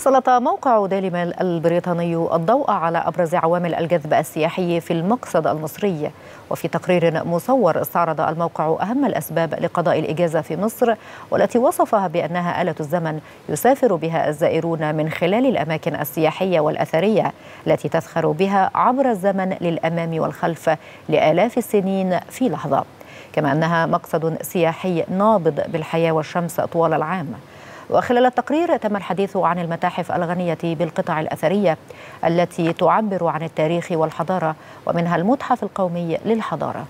سلط موقع ديلي ميل البريطاني الضوء على أبرز عوامل الجذب السياحي في المقصد المصري. وفي تقرير مصور استعرض الموقع أهم الأسباب لقضاء الإجازة في مصر والتي وصفها بأنها آلة الزمن يسافر بها الزائرون من خلال الأماكن السياحية والأثرية التي تذخر بها عبر الزمن للأمام والخلف لآلاف السنين في لحظة. كما أنها مقصد سياحي نابض بالحياة والشمس طوال العام. وخلال التقرير تم الحديث عن المتاحف الغنية بالقطع الأثرية التي تعبر عن التاريخ والحضارة ومنها المتحف القومي للحضارة.